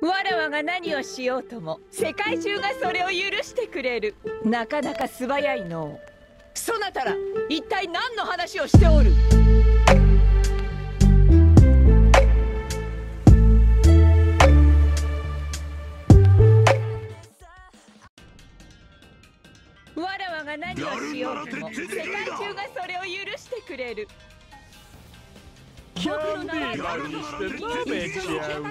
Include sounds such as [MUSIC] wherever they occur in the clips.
わらわが何をしようとも世界中がそれを許してくれる。なかなか素早いのそなたら一体何の話をしておる？わらわが何をしようとも世界中がそれを許してくれるキャンディー。にして食べちゃう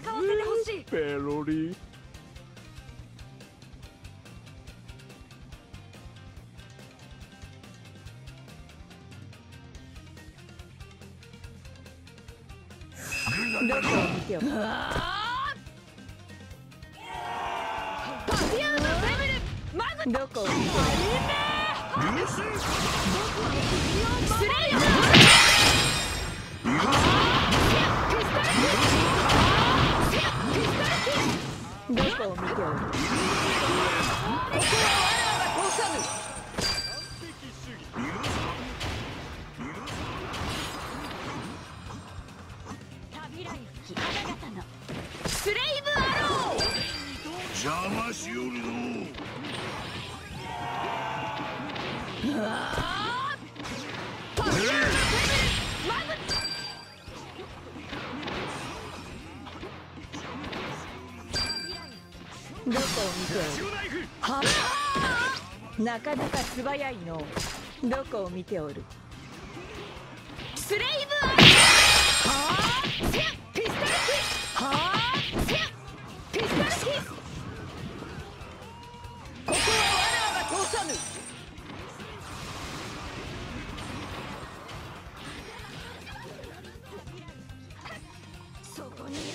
ぜペロリどこを見ておどこを見ておるここはわらわが通さぬスレイブアロー。邪魔しよるぞどこを見ておる？はなかなか素早いの。どこを見ておる？スレイブアロー！はあ？ピストルキスはあ？ピストルキスここはわらわが通さぬ。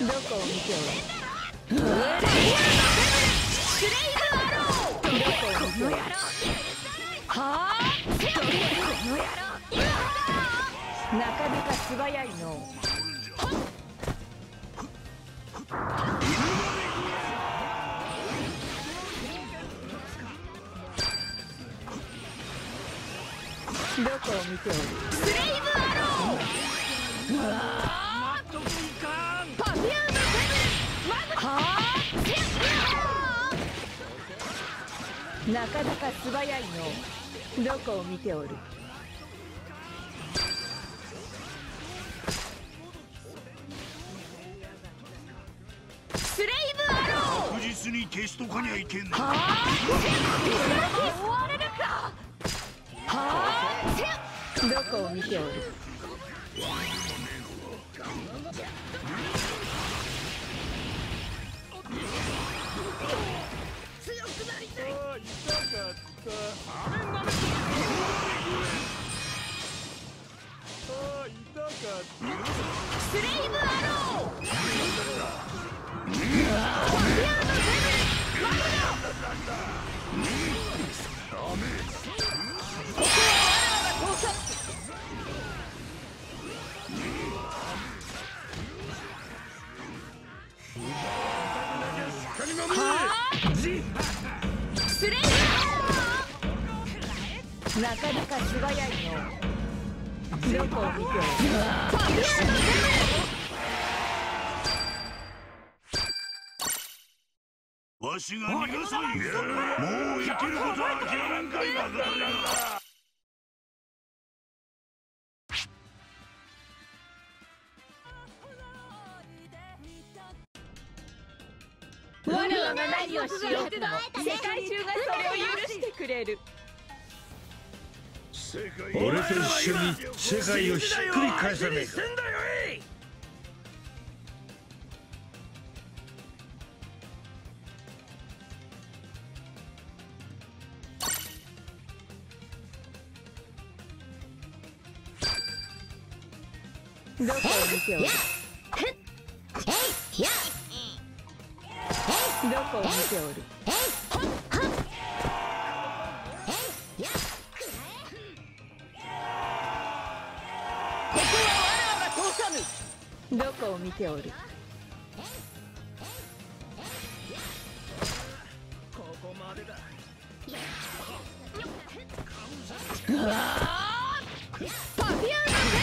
どこを見ておる？なかなか素早いの。どこを見ておる？スレイブアロー！うわあパフュームフェムル！マグはあ？なかなか素早いの。どこを見ておる？ロー確実に消しとかにゃいけんはあ？追われるかはあ？どこを見ておるあ？痛かったあ？なかなか素早い。のどこをわしが逃がさんもう生きることは諦めんかいをしようとも。世界中がそれを許してくれる俺と一緒に世界をひっくり返さねえかどこを見ておるどこを見ておるを見ておる。パフュー。ムフェム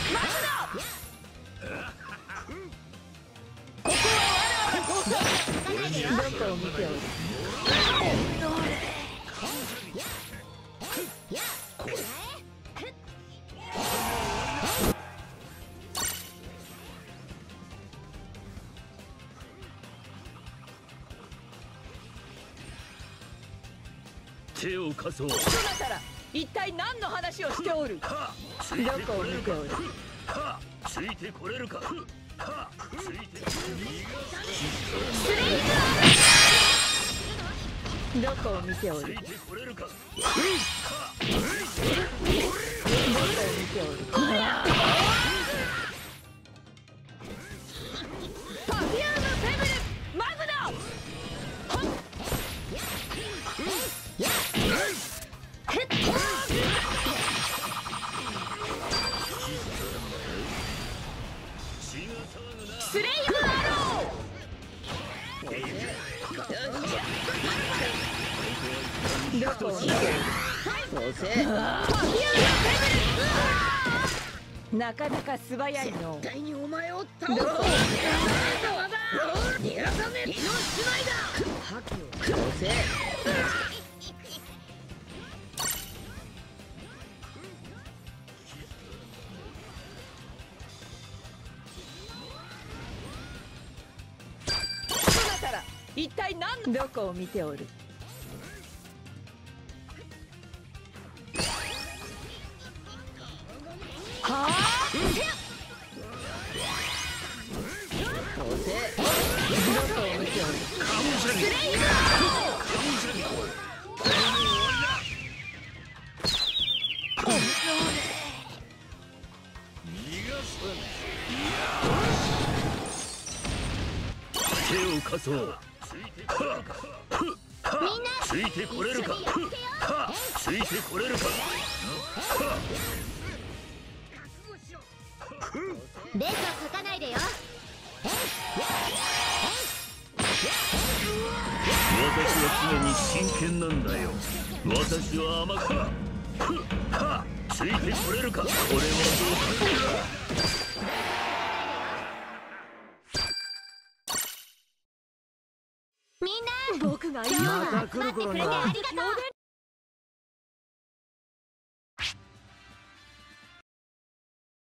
ルマここはわらわが通さぬどこを見ておる [LAUGHS] 手を貸そう。そなたら一体何の話をしておる？どこを見ておる？はついてこれるか？はついてどこを見ておるついてこれるか？どこを見ておるなかなか素早いの。絶対にお前をど倒す一体何どこを見ておる？はあ？どこを見ておる？スレイブアロ手を貸そうついてこれるか？はついてこれるか？レースは書かないでよ。私は常に真剣なんだよ。私は甘くはついてこれるか？これはどうみんな僕が今日は集まってくれてありがとう。